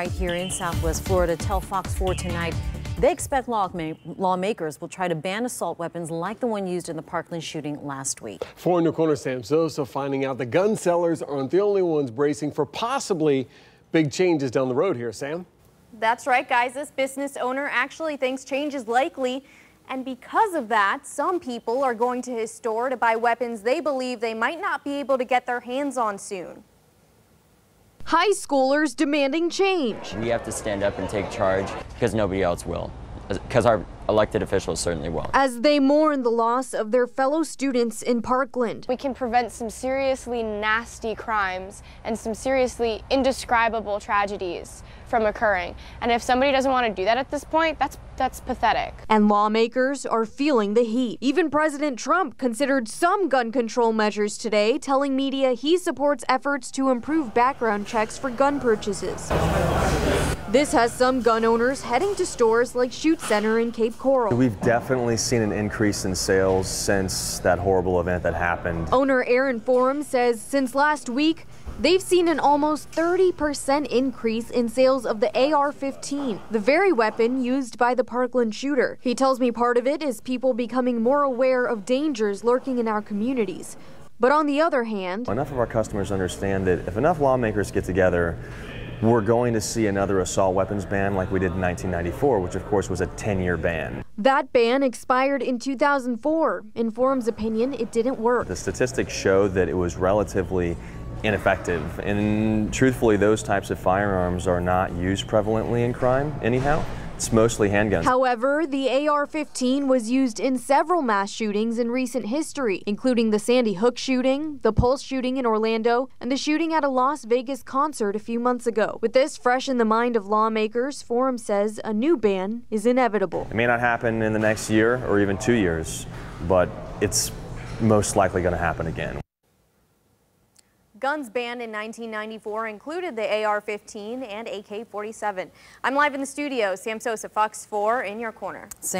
Right here in Southwest Florida, tell Fox 4 tonight they expect lawmakers will try to ban assault weapons like the one used in the Parkland shooting last week. Four in the corner, Sam Sosa finding out the gun sellers aren't the only ones bracing for possibly big changes down the road here, Sam. That's right, guys. This business owner actually thinks change is likely. And because of that, some people are going to his store to buy weapons they believe they might not be able to get their hands on soon. High schoolers demanding change. We have to stand up and take charge because nobody else will. Because our elected officials certainly will. As they mourn the loss of their fellow students in Parkland. We can prevent some seriously nasty crimes and some seriously indescribable tragedies from occurring. And if somebody doesn't want to do that at this point, that's that's pathetic. And lawmakers are feeling the heat. Even President Trump considered some gun control measures today, telling media he supports efforts to improve background checks for gun purchases. This has some gun owners heading to stores like Shoot Center in Cape Coral. We've definitely seen an increase in sales since that horrible event that happened. Owner Aaron Forum says since last week, They've seen an almost 30% increase in sales of the AR 15, the very weapon used by the Parkland shooter. He tells me part of it is people becoming more aware of dangers lurking in our communities. But on the other hand, enough of our customers understand that if enough lawmakers get together, we're going to see another assault weapons ban like we did in 1994, which of course was a 10 year ban. That ban expired in 2004. In Forum's opinion, it didn't work. The statistics show that it was relatively ineffective. And truthfully, those types of firearms are not used prevalently in crime anyhow. It's mostly handguns. However, the AR-15 was used in several mass shootings in recent history, including the Sandy Hook shooting, the Pulse shooting in Orlando, and the shooting at a Las Vegas concert a few months ago. With this fresh in the mind of lawmakers, Forum says a new ban is inevitable. It may not happen in the next year or even two years, but it's most likely going to happen again. Guns banned in 1994 included the AR-15 and AK-47. I'm live in the studio. Sam Sosa, Fox 4, in your corner. Sam